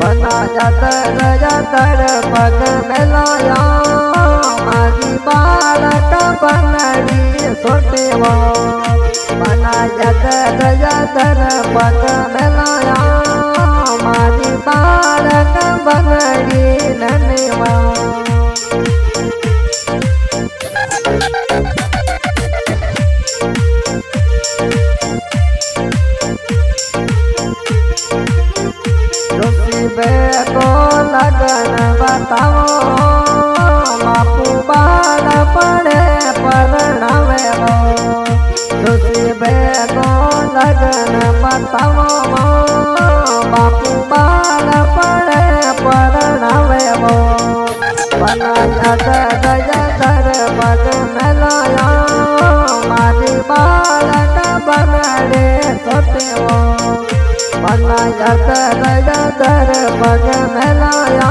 बना जतर जतर पग मेलाया। मारी बालक बनड़ी सोटेवा। बना जतर जतर पद मेलाया। मारी बालक बनड़ी ननेवा। ऋषिबे को लगन बताओ। बापू बाल पड़े परणवे हो ऋषिबे को लगन बताओ। बापू बाल पड़े परणवे हो बना मेलाया मारी बालक बनड़े सोते हो। बना तर मेलाया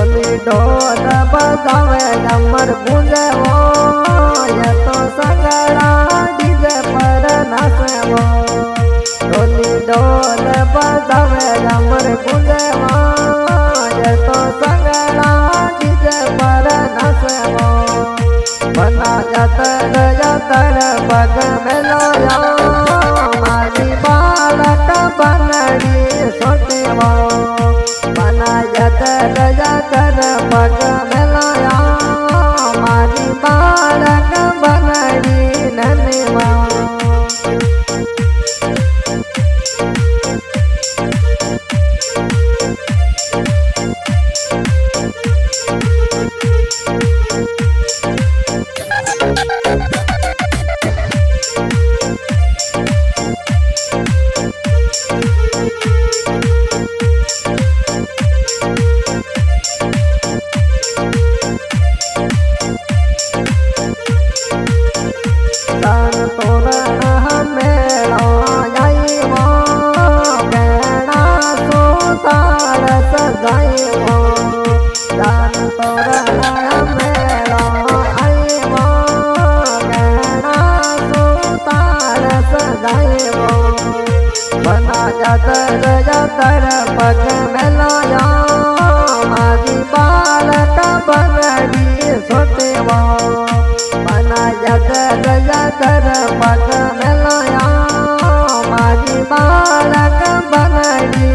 ढोली ढोल बजावे डमर गूंजे वो ये तो सगड़ा डीजे पर नाचे वो ढोली बजावे डमर गूंजे वो ये तो सगड़ा डीजे पर बालक बनड़ी ननवा तान जतर जतर पग मेलाया मारी बालक बनड़ी सोतेवा। बना जतर जतर पग मेलाया मारी बालक बनड़ी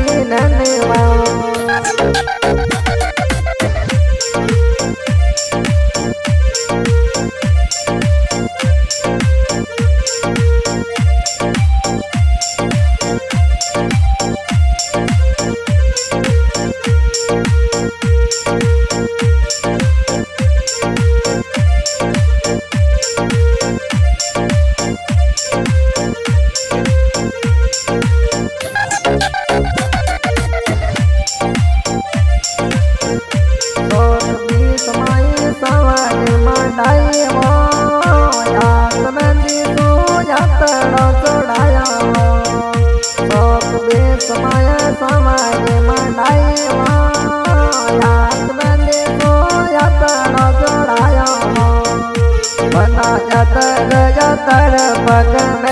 जगतर मगन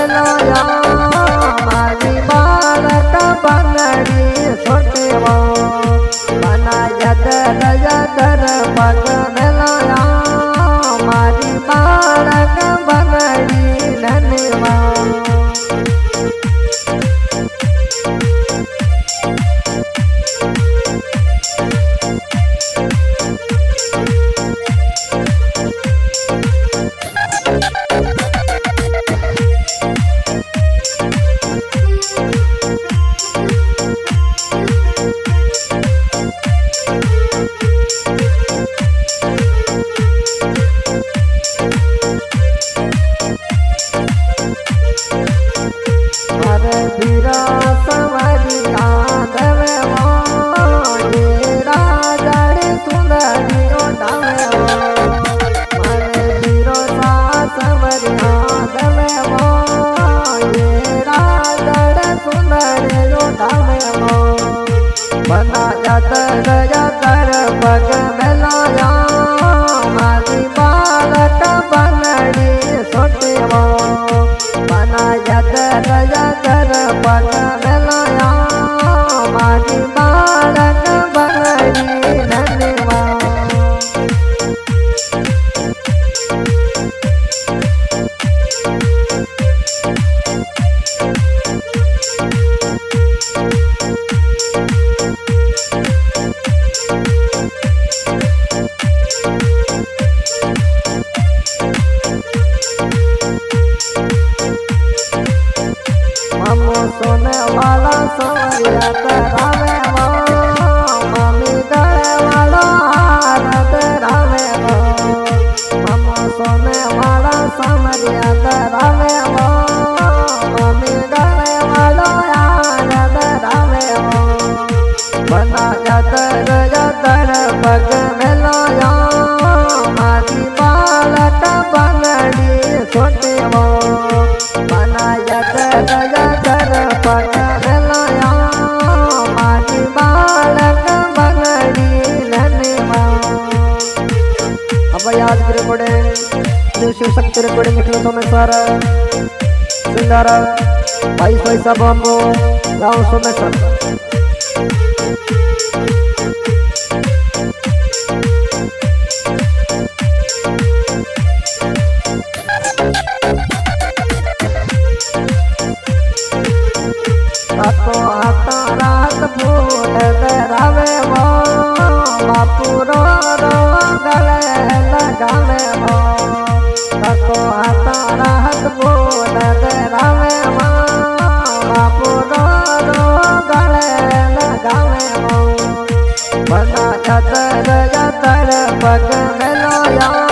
जातर जातर पग मिलाया मारी बालक बनड़ी मारी बालक बनड़ी सोने वाला सोया मम्मी वाला हार करावे वो सोने वाला समरिया वो मम्मी गले वाला हार अब याद करे पड़े। शिव शक्ति सारा। इटलो भाई भाई पैसा बम्बो गाँव में रातो गावे तको आता रहत बोल गरावे हो बापू गले लगावे बना जतर पग या